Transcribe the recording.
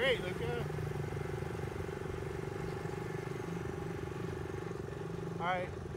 great, Luca. All right.